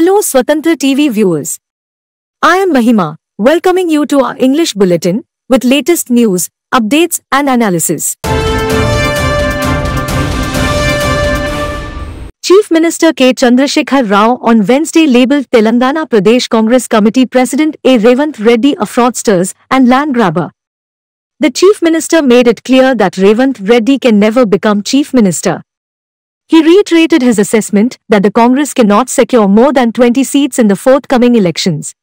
Hello Swatantra TV viewers. I am Mahima, welcoming you to our English bulletin with latest news, updates and analysis. Chief Minister K. Chandrasekhar Rao on Wednesday labeled Telangana Pradesh Congress Committee President A. Revanth Reddy a fraudsters and land grabber. The Chief Minister made it clear that Revanth Reddy can never become Chief Minister. He reiterated his assessment that the Congress cannot secure more than 20 seats in the forthcoming elections.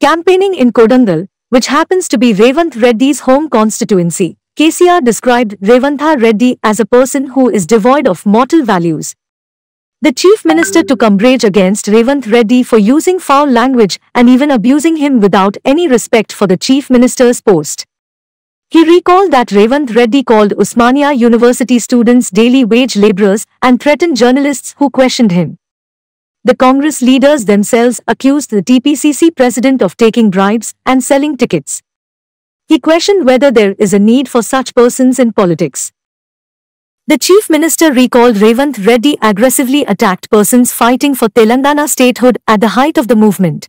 Campaigning in Kodangal, which happens to be Revanth Reddy's home constituency, KCR described Revantha Reddy as a person who is devoid of mortal values. The Chief Minister took umbrage against Revanth Reddy for using foul language and even abusing him without any respect for the Chief Minister's post. He recalled that Revanth Reddy called Osmania University students daily wage laborers and threatened journalists who questioned him. The Congress leaders themselves accused the TPCC president of taking bribes and selling tickets. He questioned whether there is a need for such persons in politics. The Chief Minister recalled Revanth Reddy aggressively attacked persons fighting for Telangana statehood at the height of the movement.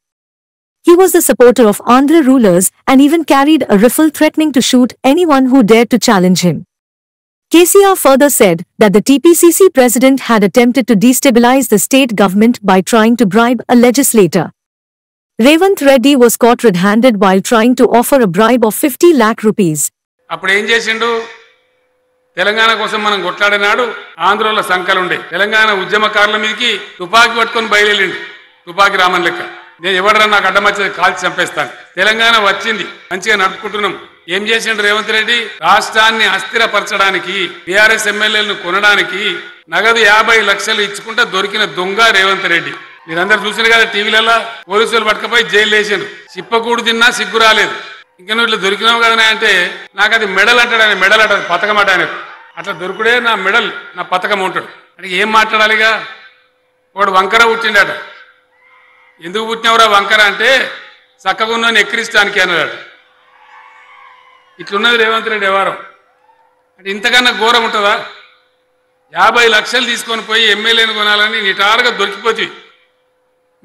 He was the supporter of Andhra rulers and even carried a rifle threatening to shoot anyone who dared to challenge him. KCR further said that the TPCC president had attempted to destabilize the state government by trying to bribe a legislator. Revant Reddy was caught red-handed while trying to offer a bribe of 50 lakh rupees. అప్పుడు ఏం చేసిండు తెలంగాణ కోసం మనం కొట్లాడినాడు ఆంధ్రలో సంకలుండే తెలంగాణ ఉద్యమకారుల మీదకి తుపాకీ పట్టుకొని బయలుదేరిండు తుపాకీ రామన్ లెక్క నేను ఎవడరా నాకు అడ్డమచ్చేది కాల్చి చంపేస్తాను. తెలంగాణ వచ్చింది మంచిగా నడుపుకుంటున్నాం. ఏం చేసిండు రేవంత్ రెడ్డి? రాష్ట్రాన్ని అస్థిరపరచడానికి బీఆర్ఎస్ ఎమ్మెల్యేలను కొనడానికి నగదు యాభై లక్షలు ఇచ్చుకుంటా దొరికిన దొంగ రేవంత్ రెడ్డి. మీరందరూ చూసారు కదా టీవీలలో పోలీసులు పట్టుకపోయి జైలు వేసారు చిప్పకూడు తిన్నా సిగ్గు రాలేదు. ఇంకా నువ్వు ఇట్లా దొరికినావు కదా అంటే నాకు అది మెడల్ అంటాడు ఆయన మెడల్ అంటాడు పథకం అంట ఆయనకు. అట్లా దొరుకుడే నా మెడల్ నా పథకం ఉంటాడు అంటే ఏం మాట్లాడాలిగా? వాడు వంకర పుట్టిండట. ఎందుకు పుట్టినవరా వంకర అంటే చక్కగా ఉన్న ఎక్కిరిస్తానికి అన్నాడు. ఇట్లున్నది రేవంత్ రెడ్డి వ్యవహారం. అంటే ఇంతకన్నా ఘోరం ఉంటుందా? యాభై లక్షలు తీసుకొని పోయి ఎమ్మెల్యేని కొనాలని నిటారుగా దొరికిపోతుంది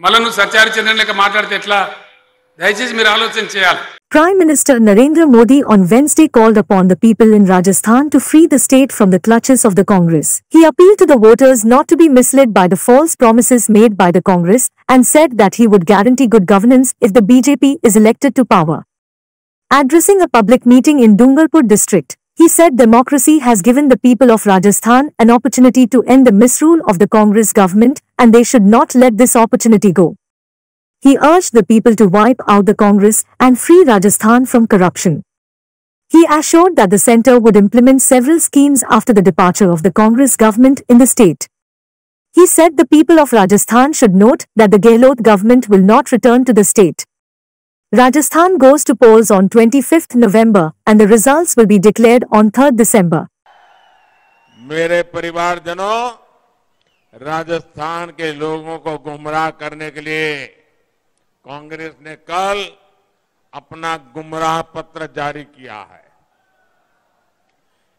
మళ్ళీ నువ్వు సత్యారి చంద్రన్ లెక్క మాట్లాడితే ఎట్లా? దయచేసి మీరు ఆలోచన చేయాలి Prime Minister Narendra Modi on Wednesday called upon the people in Rajasthan to free the state from the clutches of the Congress. He appealed to the voters not to be misled by the false promises made by the Congress and said that he would guarantee good governance if the BJP is elected to power. Addressing a public meeting in Dungarpur district, he said democracy has given the people of Rajasthan an opportunity to end the misrule of the Congress government and they should not let this opportunity go. He urged the people to wipe out the Congress and free Rajasthan from corruption. He assured that the centre would implement several schemes after the departure of the Congress government in the state. He said the people of Rajasthan should note that the Gehlot government will not return to the state. Rajasthan goes to polls on 25th November and the results will be declared on 3rd December. मेरे परिवारजनों राजस्थान के लोगों को गुमराह करने के लिए कांग्रेस ने कल अपना गुमराह पत्र जारी किया है।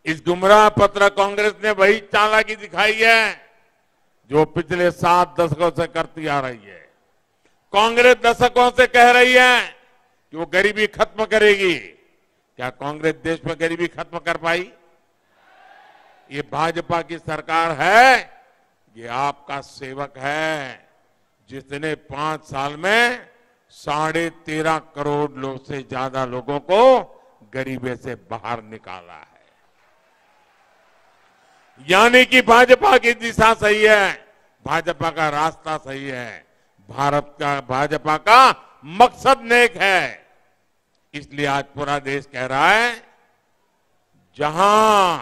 इस गुमराह पत्र कांग्रेस ने वही चालाकी दिखाई है, जो पिछले सात दशकों से करती आ रही है। कांग्रेस दशकों से कह रही है कि वो गरीबी खत्म करेगी। क्या कांग्रेस देश में गरीबी खत्म कर पाई? ये भाजपा की सरकार है, ये आपका सेवक है। जिसने पाँच साल में साढ़े तेरह करोड़ लोग से ज़्यादा लोगों को गरीबी से बाहर निकाला है। यानी कि भाजपा की दिशा सही है, भाजपा का रास्ता सही है, भारत का, भाजपा का मकसद नेक है। इसलिए आज पूरा देश कह रहा है, जहाँ,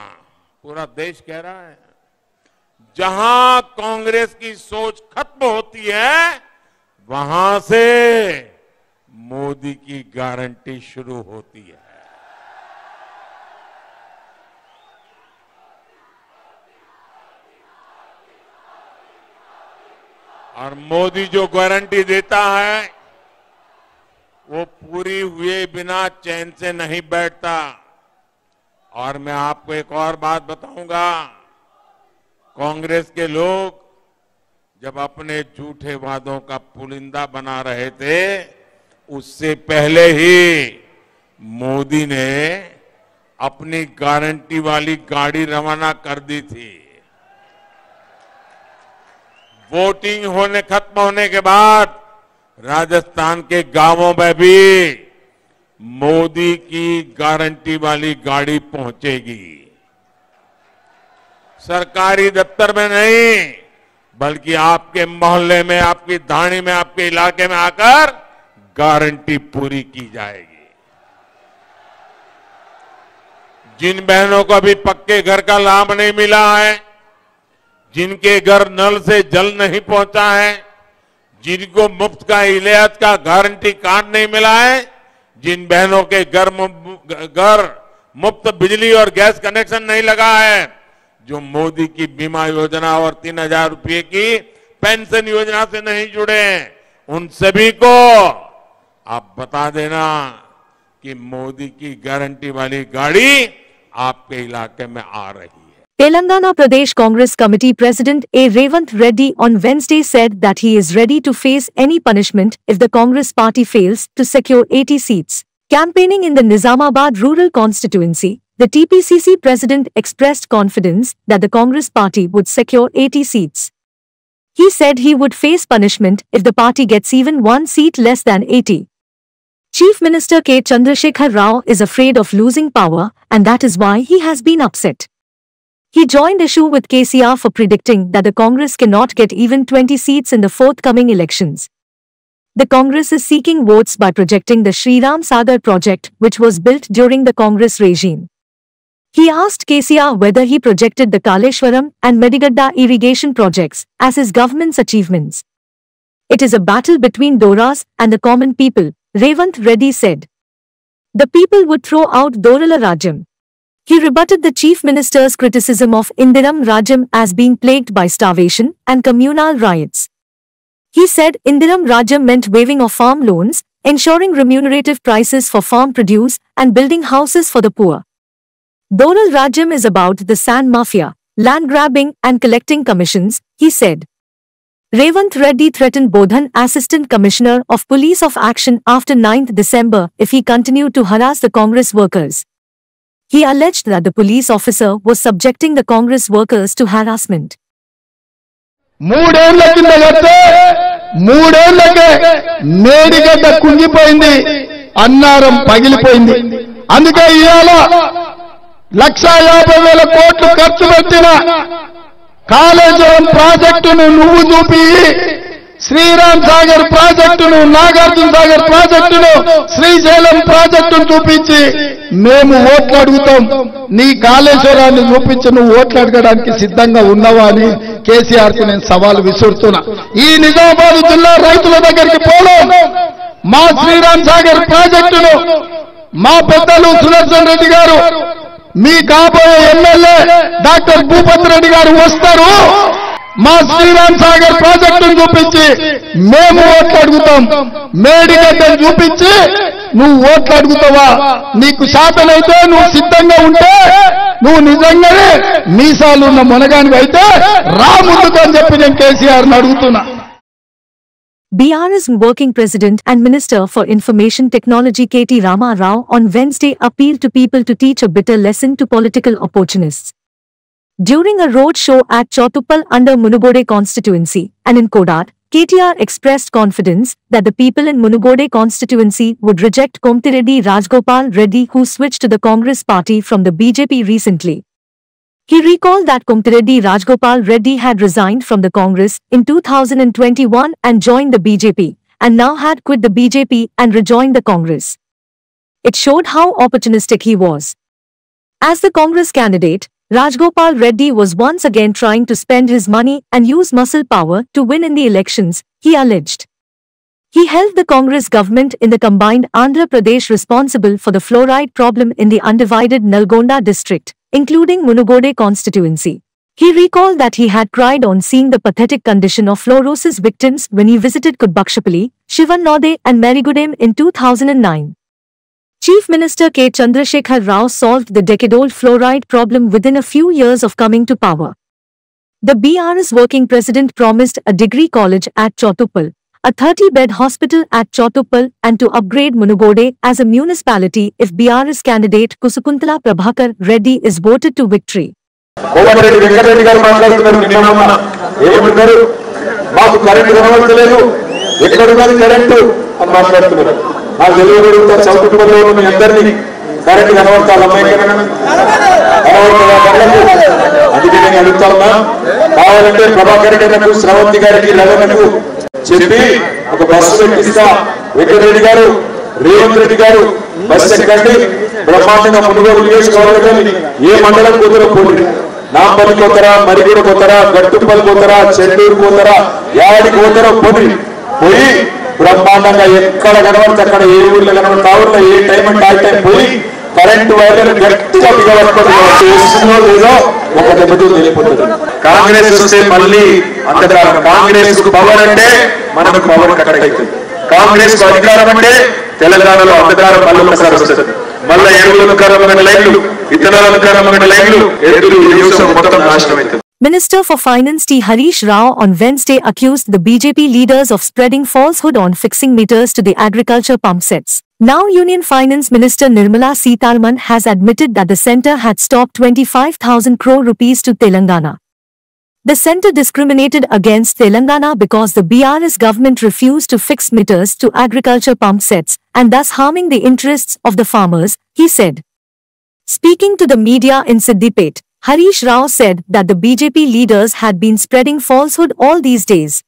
पूरा देश कह रहा है, जहाँ कांग्रेस की सोच खत्म होती है वहाँ से मोदी की गारंटी शुरू होती है। और मोदी जो गारंटी देता है, वो पूरी हुए बिना चैन से नहीं बैठता। और मैं आपको एक और बात बताऊँगा, कांग्रेस के लोग जब अपने झूठे वादों का पुलिंदा बना रहे थे, उससे पहले ही मोदी ने अपनी गारंटी वाली गाड़ी रवाना कर दी थी। वोटिंग होने, खत्म होने के बाद राजस्थान के गाँवों में भी मोदी की गारंटी वाली गाड़ी पहुंचेगी। सरकारी दफ्तर में नहीं बल्कि आपके मोहल्ले में, आपकी धाणी में, आपके इलाके में आकर गारंटी पूरी की जाएगी। जिन बहनों को अभी पक्के घर का लाभ नहीं मिला है, जिनके घर नल से जल नहीं पहुँचा है, जिनको मुफ़्त का इलाज का गारंटी कार्ड नहीं मिला है, जिन बहनों के घर घर मुफ़्त बिजली और गैस कनेक्शन नहीं लगा है जो मोदी की बीमा योजना और तीन हज़ार रुपये की पेंशन योजना से नहीं जुड़े हैं उन सभी को आप बता देना कि मोदी की गारंटी वाली गाड़ी आपके इलाके में आ रही है Telangana Pradesh Congress Committee President A. Revant Reddy on Wednesday said that he is ready to face any punishment if the Congress party fails to secure 80 seats. Campaigning in the Nizamabad rural constituency, the TPCC president expressed confidence that the Congress party would secure 80 seats. He said he would face punishment if the party gets even one seat less than 80. Chief Minister K. Chandrasekhar Rao is afraid of losing power and that is why he has been upset. He joined issue with KCR for predicting that the Congress cannot get even 20 seats in the forthcoming elections. The Congress is seeking votes by projecting the Sri Ram Sagar project which was built during the Congress regime. He asked KCR whether he projected the Kaleshwaram and Medigadda irrigation projects as his government's achievements. It is a battle between Doras and the common people, Revanth Reddy said. The people would throw out Dorala Rajam. He rebutted the chief minister's criticism of Indiram Rajam as being plagued by starvation and communal riots. He said Indiram Rajam meant waiving of farm loans, ensuring remunerative prices for farm produce, and building houses for the poor. Dorala Rajam is about the sand mafia, land grabbing and collecting commissions, he said. Revanth Reddy threatened Bodhan Assistant Commissioner of Police of action after 9 December if he continued to harass the Congress workers. He alleged that the police officer was subjecting the Congress workers to harassment. మూడేళ్ల కింద కడితే మూడేళ్లకే మేడిగడ్డ లక్ష యాభై వేల కోట్లు ఖర్చు పెట్టిన కాళేశ్వరం ప్రాజెక్టును నువ్వు చూపి. శ్రీరామ్ సాగర్ ప్రాజెక్టును నాగార్జున సాగర్ ప్రాజెక్టును శ్రీశైలం ప్రాజెక్టును చూపించి మేము ఓట్లు అడుగుతాం. నీ కాళేశ్వరాన్ని చూపించి నువ్వు ఓట్లు అడగడానికి సిద్ధంగా ఉన్నావా అని కేసీఆర్కు నేను సవాల్ విసురుతున్నా. ఈ నిజామాబాద్ జిల్లా రైతుల దగ్గరికి పోవడం మా శ్రీరామ్ సాగర్ ప్రాజెక్టును మా పెద్దలు సుదర్శన్ రెడ్డి గారు మీ కాబోయే ఎమ్మెల్యే డాక్టర్ భూపత్ రెడ్డి గారు వస్తారు. మా శ్రీరామ్ సాగర్ ప్రాజెక్టును చూపించి మేము ఓట్లు అడుగుతాం. మేడిగడ్డను చూపించి నువ్వు ఓట్లు అడుగుతావా? నీకు శాతనైతే నువ్వు సిద్ధంగా ఉంటే నువ్వు నిజంగానే మీసాలున్న మునగానికి అయితే రా ముందుకు అని చెప్పి నేను కేసీఆర్ని అడుగుతున్నా. BRS working president and Minister for Information Technology KT Rama Rao on Wednesday appealed to people to teach a bitter lesson to political opportunists. During a road show at Chotuppal under Munugode constituency and in Kodad, KTR expressed confidence that the people in Munugode constituency would reject Komatireddy Rajgopal Reddy who switched to the Congress party from the BJP recently. He recalled that Komatireddy Rajgopal Reddy had resigned from the Congress in 2021 and joined the BJP, and now had quit the BJP and rejoined the Congress. It showed how opportunistic he was. As the Congress candidate, Rajgopal Reddy was once again trying to spend his money and use muscle power to win in the elections, he alleged. He held the Congress government in the combined Andhra Pradesh responsible for the fluoride problem in the undivided Nalgonda district, including Munugode constituency. He recalled that he had cried on seeing the pathetic condition of fluorosis victims when he visited Kudbakshapalli, Shivannode and Merigudem in 2009. Chief Minister K. Chandrasekhar Rao solved the decade-old fluoride problem within a few years of coming to power. The BRS working president promised a degree college at Chotuppal, a 30-bed hospital at Chotuppal and to upgrade Munugode as a municipality if BRS candidate Kusukuntala Prabhakar Reddy is voted to victory. Current కనబడతాలమ్మాయి అందుకే నేను అడుగుతా ఉన్నా. కావాలంటే ప్రభాకర్ గారికి శ్రవంతి గారికి లగనకు చెప్పి ఒక bus పెట్టిస్తా Venkatareddy గారు రేవంత్ రెడ్డి గారు బస్సు ఎక్కండి. బ్రహ్మాండంగా మునుగోడు నియోజకవర్గం ఏ మండలం కూతురు పోండి. నాంపల్లి పోతారా మరిగూడ పోతారా గట్టుపల్లి పోతారా చెన్నూరు పోతారా యాడికి పోతారో పోండి. పోయి బ్రహ్మాండంగా ఎక్కడ కనబడితే అక్కడ ఏ ఊర్లో కనబడితే ఆ ఊర్లో ఏ టైం అంటే ఆ టైం పోయి కరెంటు వైర్లను గట్టిగా బిగబట్టుకొని చేస్తుందో లేదో ఒక దెబ్బతో తెలియపోతుంది కాంగ్రెస్ వస్తే మళ్ళీ అంధకారం కాంగ్రెస్ కు పవర్ అంటే మనకు పవర్ కట్ అవుతుంది కాంగ్రెస్ కు అధికారం అంటే తెలంగాణలో అంధకారం మళ్ళీ ఒకసారి వస్తుంది మళ్ళీ ఎరువుల అనుకారమైన లైన్లు ఇతరుల అనుకారమైన లైన్లు ఎదురు న్యూస్ మొత్తం నాశనం అవుతుంది Minister for Finance T. Harish Rao on Wednesday accused the BJP leaders of spreading falsehood on fixing meters to the agriculture pump sets. Now Union Finance Minister Nirmala Sitharaman has admitted that the centre had stopped 25,000 crore rupees to Telangana. The centre discriminated against Telangana because the BRS government refused to fix meters to agriculture pump sets and thus harming the interests of the farmers, he said. Speaking to the media in Siddipet, Harish Rao said that the BJP leaders had been spreading falsehood all these days.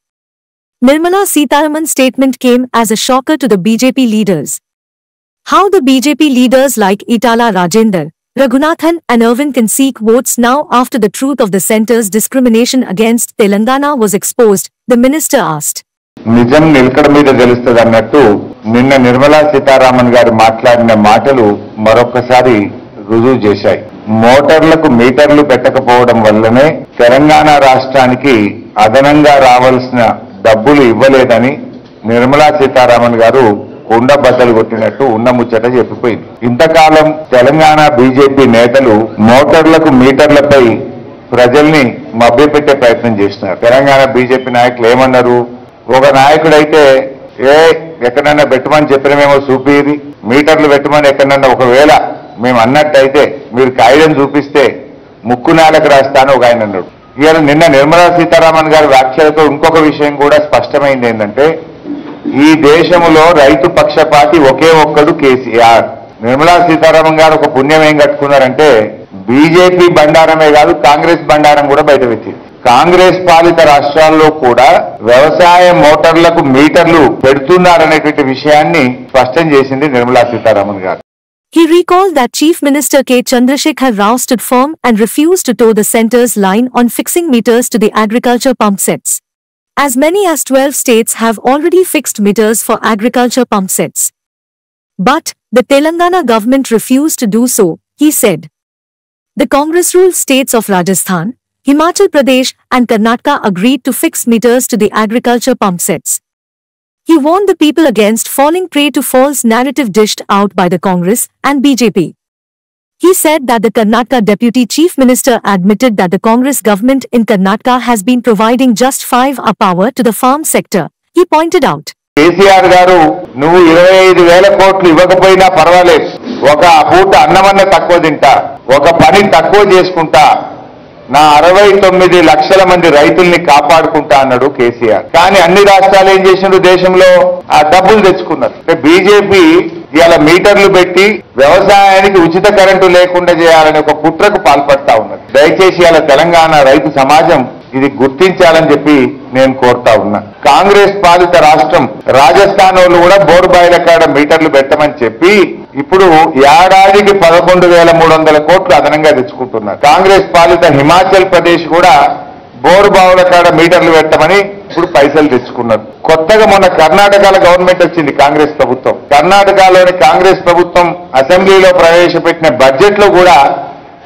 Nirmala Sitharaman's statement came as a shocker to the BJP leaders. How the BJP leaders like Itala Rajender, Raghunathan and Irvin can seek votes now after the truth of the centre's discrimination against Telangana was exposed, the minister asked. నిజం నిలకడ మీద తెలుస్తుంది అన్నట్టు నిన్న నిర్మలా సీతారామన్ గారు మాట్లాడిన మాటలు మరొకసారి రుజువు చేశాయి మోటార్లకు మీటర్లు పెట్టకపోవడం వల్లనే తెలంగాణ రాష్ట్రానికి అదనంగా రావాల్సిన డబ్బులు ఇవ్వలేదని నిర్మలా సీతారామన్ గారు కొండ బద్దలు కొట్టినట్టు ఉన్న ముచ్చట చెప్పిపోయింది. ఇంతకాలం తెలంగాణ బీజేపీ నేతలు మోటార్లకు మీటర్లపై ప్రజల్ని మభ్యపెట్టే ప్రయత్నం చేస్తున్నారు. తెలంగాణ బీజేపీ నాయకులు ఏమన్నారు? ఒక నాయకుడైతే ఏ ఎక్కడన్నా పెట్టమని చెప్పినమేమో చూపిది మీటర్లు పెట్టమని ఎక్కడన్నా ఒకవేళ మేము అన్నట్టయితే మీరు కాగితం చూపిస్తే ముక్కు నేలకు రాస్తాను ఒక ఆయన అన్నాడు. ఇవాళ నిన్న నిర్మలా సీతారామన్ గారి వ్యాఖ్యలతో ఇంకొక విషయం కూడా స్పష్టమైంది ఏంటంటే ఈ దేశంలో రైతు పక్షపాతి ఒకే ఒక్కడు కేసీఆర్ నిర్మలా సీతారామన్ గారు ఒక పుణ్యం ఏం కట్టుకున్నారంటే బీజేపీ బండారమే కాదు కాంగ్రెస్ బండారం కూడా బయట పెట్టింది కాంగ్రెస్ పాలిత రాష్ట్రాల్లో కూడా వ్యవసాయ మోటార్లకు మీటర్లు పెడుతున్నారనేటువంటి విషయాన్ని స్పష్టం చేసింది నిర్మలా సీతారామన్ గారు He recalled that Chief Minister K. Chandrasekhar Rao stood firm and refused to tow the centre's line on fixing meters to the agriculture pump sets. As many as 12 states have already fixed meters for agriculture pump sets. But, the Telangana government refused to do so, he said. The Congress-ruled states of Rajasthan, Himachal Pradesh and Karnataka agreed to fix meters to the agriculture pump sets. He warned the people against falling prey to false narrative dished out by the Congress and BJP. He said that the Karnataka Deputy Chief Minister admitted that the Congress government in Karnataka has been providing just 5 a power to the farm sector. He pointed out. KCR గారు నువ్వు ఇరవై ఐదు వేల కోట్లు ఇవ్వకపోయినా పర్వాలేదు ఒక పూట అన్నమన్న తక్కువ తింటా ఒక పని తక్కువ చేసుకుంటా నా అరవై తొమ్మిది లక్షల మంది రైతుల్ని కాపాడుకుంటా అన్నాడు కేసీఆర్ కానీ అన్ని రాష్ట్రాలు ఏం చేసిండు దేశంలో ఆ డబ్బులు తెచ్చుకున్నారు అంటే బీజేపీ ఇవాళ మీటర్లు పెట్టి వ్యవసాయానికి ఉచిత కరెంటు లేకుండా చేయాలనే ఒక కుట్రకు పాల్పడతా ఉన్నది. దయచేసి ఇవాళ తెలంగాణ రైతు సమాజం ఇది గుర్తించాలని చెప్పి నేను కోరుతా ఉన్నా. కాంగ్రెస్ పాలిత రాష్ట్రం రాజస్థాన్ వాళ్ళు కూడా బోర్బాయిల కాడ మీటర్లు పెట్టమని చెప్పి ఇప్పుడు ఏడాదికి పదకొండు వేల మూడు వందల కోట్లు అదనంగా తెచ్చుకుంటున్నారు. కాంగ్రెస్ పాలిత హిమాచల్ ప్రదేశ్ కూడా బోరు బావుల కాడ మీటర్లు పెట్టమని ఇప్పుడు పైసలు తెచ్చుకున్నారు. కొత్తగా మొన్న కర్ణాటకలో గవర్నమెంట్ వచ్చింది కాంగ్రెస్ ప్రభుత్వం. కర్ణాటకలోని కాంగ్రెస్ ప్రభుత్వం అసెంబ్లీలో ప్రవేశపెట్టిన బడ్జెట్లో కూడా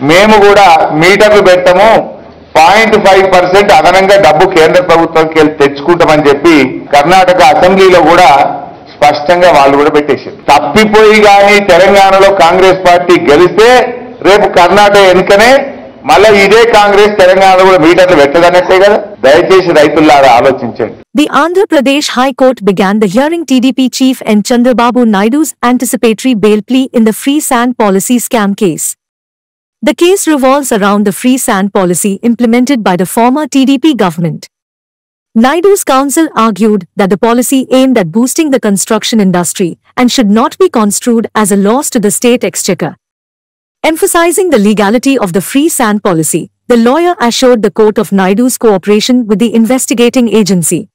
మేము కూడా మీటర్లు పెట్టము పాయింట్ ఫైవ్ పర్సెంట్ అదనంగా డబ్బు కేంద్ర ప్రభుత్వంకి వెళ్ళి తెచ్చుకుంటామని చెప్పి కర్ణాటక అసెంబ్లీలో కూడా స్పష్టంగా వాళ్ళు కూడా పెట్టేశారు. తప్పిపోయి కానీ తెలంగాణలో కాంగ్రెస్ పార్టీ గెలిస్తే రేపు కర్ణాటక ఎన్నికనే మళ్ళీ ఇదే కాంగ్రెస్ తెలంగాణలో కూడా మీటర్లు పెట్టదన్నట్టే కదా దయచేసి రైతుల్లారా ఆలోచించండి The Andhra Pradesh High Court began the hearing TDP chief N. Chandrababu Naidu's anticipatory bail plea in the free sand policy scam case. The case revolves around the free sand policy implemented by the former TDP government. Naidu's counsel argued that the policy aimed at boosting the construction industry and should not be construed as a loss to the state exchequer. Emphasizing the legality of the free sand policy, the lawyer assured the court of Naidu's cooperation with the investigating agency.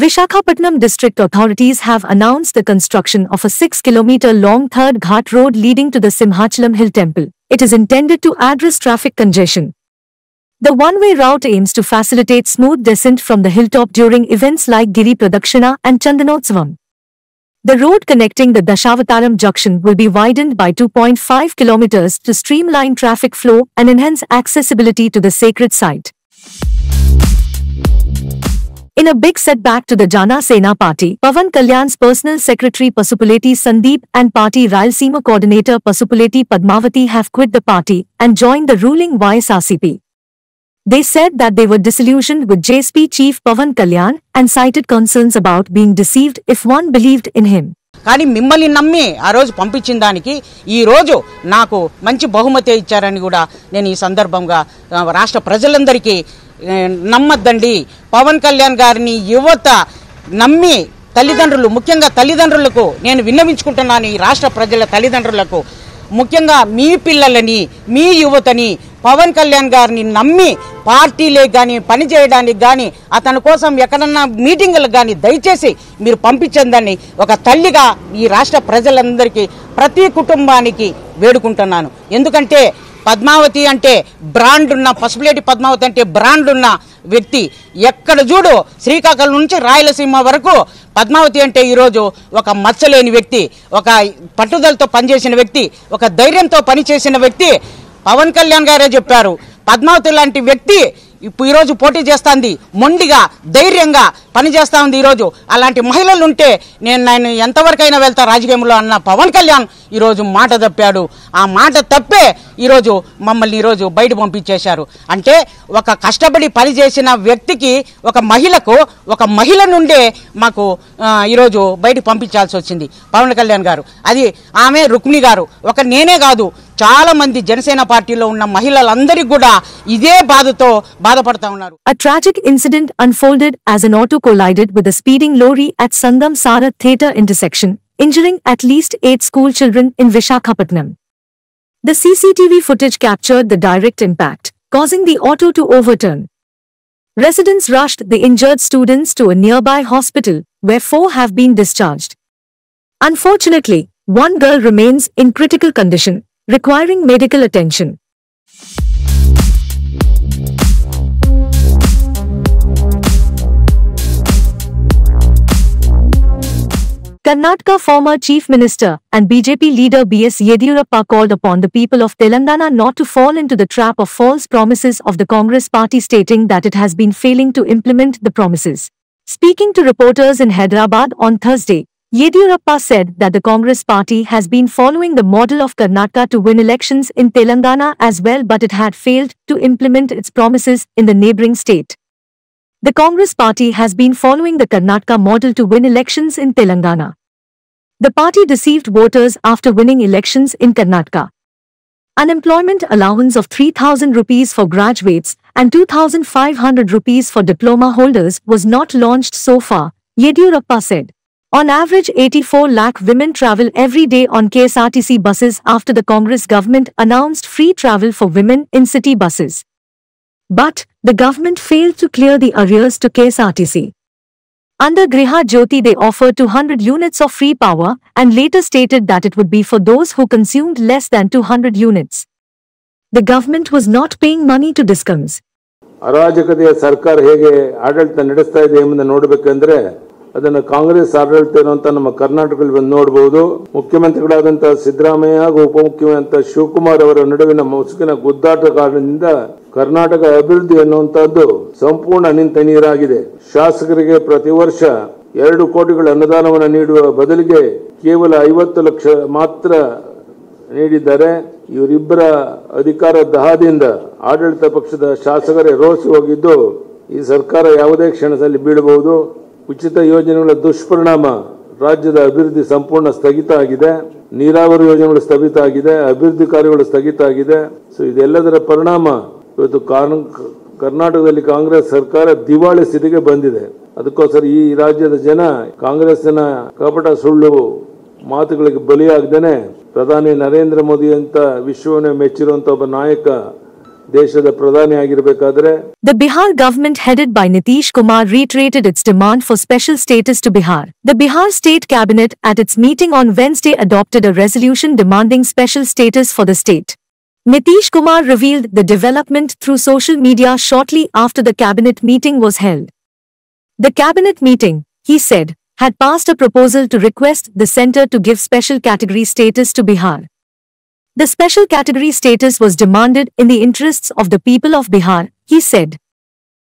Vishakhapatnam district authorities have announced the construction of a 6 kilometer long third ghat road leading to the Simhachalam Hill temple. It is intended to address traffic congestion. The one-way route aims to facilitate smooth descent from the hilltop during events like Giri Pradakshina and Chandanotsavam. The road connecting the Dashavataram junction will be widened by 2.5 kilometers to streamline traffic flow and enhance accessibility to the sacred site. In a big setback to the Jana Sena party, Pavan Kalyan's personal secretary Pasupuleti Sandeep and party Rayalaseema coordinator Pasupuleti Padmavati have quit the party and joined the ruling YSRCP. They said that they were disillusioned with JSP chief Pavan Kalyan and cited concerns about being deceived if one believed in him. కానీ మిమ్మల్ని నమ్మి ఆ రోజు పంపించిన దానికి ఈ రోజు నాకు మంచి బహుమతి ఇచ్చారని కూడా నేను ఈ సందర్భంగా రాష్ట్ర ప్రజలందరికీ నమ్మద్దండి పవన్ కళ్యాణ్ గారిని యువత నమ్మి తల్లిదండ్రులు ముఖ్యంగా తల్లిదండ్రులకు నేను విన్నవించుకుంటున్నాను ఈ రాష్ట్ర ప్రజల తల్లిదండ్రులకు ముఖ్యంగా మీ పిల్లలని మీ యువతని పవన్ కళ్యాణ్ గారిని నమ్మి పార్టీలే కానీ పని చేయడానికి కానీ అతని కోసం ఎక్కడన్నా మీటింగులకు కానీ దయచేసి మీరు పంపించందని ఒక తల్లిగా ఈ రాష్ట్ర ప్రజలందరికీ ప్రతి కుటుంబానికి వేడుకుంటున్నాను. ఎందుకంటే పద్మావతి అంటే బ్రాండ్ ఉన్న పసుపులేటి పద్మావతి అంటే బ్రాండ్ ఉన్న వ్యక్తి ఎక్కడ చూడు శ్రీకాకుళం నుంచి రాయలసీమ వరకు పద్మావతి అంటే ఈరోజు ఒక మచ్చలేని వ్యక్తి ఒక పట్టుదలతో పనిచేసిన వ్యక్తి ఒక ధైర్యంతో పనిచేసిన వ్యక్తి పవన్ కళ్యాణ్ గారే చెప్పారు. పద్మావతి లాంటి వ్యక్తి ఇప్పుడు ఈరోజు పోటీ చేస్తుంది. మొండిగా ధైర్యంగా పనిచేస్తా ఉంది ఈరోజు. అలాంటి మహిళలు ఉంటే నేను నేను ఎంతవరకైనా వెళ్తా రాజకీయంలో అన్న పవన్ కళ్యాణ్ ఈరోజు మాట తప్పాడు. ఆ మాట తప్పే ఈరోజు మమ్మల్ని ఈరోజు బయట పంపించేశారు. అంటే ఒక కష్టపడి పనిచేసిన వ్యక్తికి ఒక మహిళకు ఒక మహిళ నుండే మాకు ఈరోజు బయట పంపించాల్సి వచ్చింది. పవన్ కళ్యాణ్ గారు. అది ఆమె రుక్మిణి గారు. ఒక నేనే కాదు. చాలా మంది జనసేన పార్టీలో ఉన్న మహిళలందరికీ కూడా ఇదే బాధతో బాధపడతా ఉన్నారు. A tragic incident unfolded as an auto collided with a speeding lorry at Sangam Sara Theatre intersection, injuring at least eight school children in Vishakhapatnam. The CCTV footage captured the direct impact, causing the auto to overturn. Residents rushed the injured students to a nearby hospital, where four have been discharged. Unfortunately, one girl remains in critical condition, requiring medical attention. Karnataka former Chief Minister and BJP leader B.S. Yediyurappa called upon the people of Telangana not to fall into the trap of false promises of the Congress party stating that it has been failing to implement the promises. Speaking to reporters in Hyderabad on Thursday, Yediyurappa said that the Congress party has been following the model of Karnataka to win elections in Telangana as well but it had failed to implement its promises in the neighbouring state. The Congress party has been following the Karnataka model to win elections in Telangana. The party deceived voters after winning elections in Karnataka. Unemployment allowance of 3000 rupees for graduates and 2500 rupees for diploma holders was not launched so far, Yediyurappa said. On average 84 lakh women travel every day on KSRTC buses after the Congress government announced free travel for women in city buses. But, the government failed to clear the arrears to KSRTC. Under Griha Jyoti they offered 200 units of free power and later stated that it would be for those who consumed less than 200 units. The government was not paying money to discoms. ಅರಾಜಕತೆಯ ಸರ್ಕಾರ ಹೇಗೆ ಆಡಳಿತ ನಡೆಸ್ತಾ ಇದೆ ಎಂಬುದನ್ನು ನೋಡಬೇಕಂದ್ರೆ ಅದನ್ನು ಕಾಂಗ್ರೆಸ್ ಆಡಳಿತ ಇರುವಂತ ನಮ್ಮ ಕರ್ನಾಟಕದಲ್ಲಿ ಬಂದು ನೋಡಬಹುದು ಮುಖ್ಯಮಂತ್ರಿಗಳಾದಂತಹ ಸಿದ್ದರಾಮಯ್ಯ, ಹಾಗೂ ಉಪಮುಖ್ಯಮಂತ್ರಿ ಶಿವಕುಮಾರ್ ಅವರ ನಡುವಿನ ಮುಸುಕಿನ ಗುದ್ದಾಟ ಕಾರಣದಿಂದ ಕರ್ನಾಟಕ ಅಭಿವೃದ್ಧಿ ಎನ್ನುವಂತಹದ್ದು ಸಂಪೂರ್ಣ ನಿಂತ ನೀರಾಗಿದೆ. ಶಾಸಕರಿಗೆ ಪ್ರತಿ ವರ್ಷ ಎರಡು ಕೋಟಿಗಳ ಅನುದಾನವನ್ನು ನೀಡುವ ಬದಲಿಗೆ ಕೇವಲ ಐವತ್ತು ಲಕ್ಷ ಮಾತ್ರ ನೀಡಿದ್ದಾರೆ. ಇವರಿಬ್ಬರ ಅಧಿಕಾರ ದಹದಿಂದ ಆಡಳಿತ ಪಕ್ಷದ ಶಾಸಕರೇ ರೋಸಿ ಹೋಗಿದ್ದು ಈ ಸರ್ಕಾರ ಯಾವುದೇ ಕ್ಷಣದಲ್ಲಿ ಬೀಳಬಹುದು. ಉಚಿತ ಯೋಜನೆಗಳ ದುಷ್ಪರಿಣಾಮ ರಾಜ್ಯದ ಅಭಿವೃದ್ಧಿ ಸಂಪೂರ್ಣ ಸ್ಥಗಿತ ಆಗಿದೆ. ನೀರಾವರಿ ಯೋಜನೆಗಳು ಸ್ಥಗಿತ ಆಗಿದೆ. ಅಭಿವೃದ್ಧಿ ಕಾರ್ಯಗಳು ಸ್ಥಗಿತ ಆಗಿದೆ. ಸೊ ಇದೆಲ್ಲದರ ಪರಿಣಾಮ ಇವತ್ತು ಕರ್ನಾಟಕದಲ್ಲಿ ಕಾಂಗ್ರೆಸ್ ಸರ್ಕಾರ ದಿವಾಳಿ ಸ್ಥಿತಿಗೆ ಬಂದಿದೆ. ಅದಕ್ಕೋಸ್ಕರ ಈ ರಾಜ್ಯದ ಜನ ಕಾಂಗ್ರೆಸ್ನ ಕಪಟ ಸುಳ್ಳು ಮಾತುಗಳಿಗೆ ಬಲಿಯಾಗದೇನೆ ಪ್ರಧಾನಿ ನರೇಂದ್ರ ಮೋದಿ ಅಂತ ವಿಶ್ವವನ್ನೇ ಮೆಚ್ಚಿರುವಂತ ಒಬ್ಬ ನಾಯಕ ದೇಶದ ಪ್ರಧಾನಿ ಆಗಿರಬೇಕಾದ್ರೆ The Bihar government headed by Nitish Kumar reiterated its demand for special status to Bihar. The Bihar State Cabinet at its meeting on Wednesday adopted a resolution demanding special status for the state. Nitish Kumar revealed the development through social media shortly after the cabinet meeting was held. The cabinet meeting, he said, had passed a proposal to request the centre to give special category status to Bihar. The special category status was demanded in the interests of the people of Bihar, he said.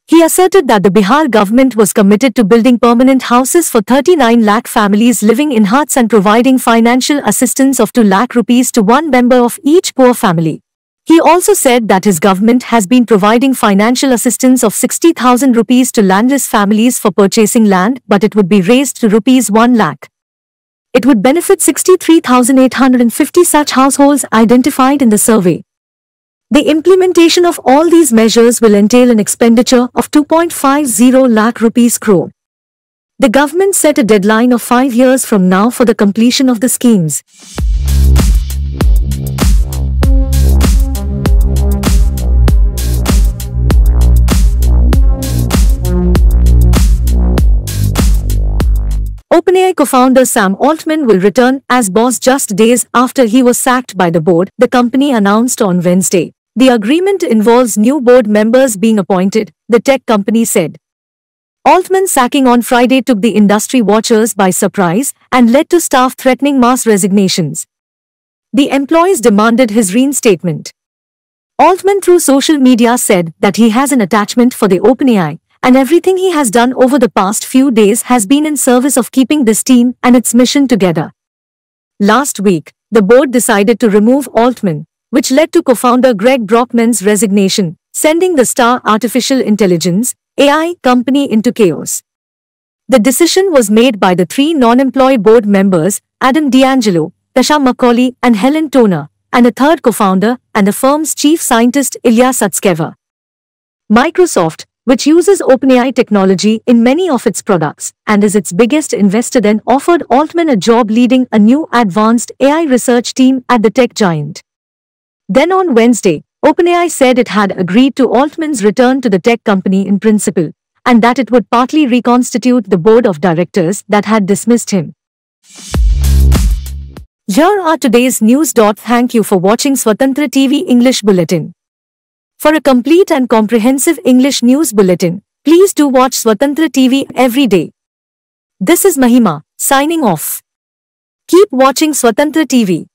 He asserted that the Bihar government was committed to building permanent houses for 39 lakh families living in huts and providing financial assistance of 2 lakh rupees to one member of each poor family. He also said that his government has been providing financial assistance of 60,000 rupees to landless families for purchasing land but it would be raised to rupees 1 lakh. It would benefit 63,850 such households identified in the survey. The implementation of all these measures will entail an expenditure of 2.50 lakh rupees crore. The government set a deadline of five years from now for the completion of the schemes. OpenAI co-founder Sam Altman will return as boss just days after he was sacked by the board, the company announced on Wednesday. The agreement involves new board members being appointed, the tech company said. Altman's sacking on Friday took the industry watchers by surprise and led to staff threatening mass resignations. The employees demanded his reinstatement. Altman through social media said that he has an attachment for the OpenAI, and everything he has done over the past few days has been in service of keeping this team and its mission together. Last week, the board decided to remove Altman, which led to co-founder Greg Brockman's resignation, sending the Star Artificial Intelligence AI company into chaos. The decision was made by the three non-employee board members, Adam D'Angelo, Tasha McCauley, and Helen Toner, and a third co-founder and the firm's chief scientist Ilya Sutskever. Microsoft, which uses OpenAI technology in many of its products and is its biggest investor then offered Altman a job leading a new advanced AI research team at the tech giant. Then on Wednesday, OpenAI said it had agreed to Altman's return to the tech company in principle, and that it would partly reconstitute the board of directors that had dismissed him. Here are today's news. Thank you for watching Swatantra TV English Bulletin. For a complete and comprehensive English news bulletin, please do watch Swatantra TV every day. This is Mahima, signing off. Keep watching Swatantra TV.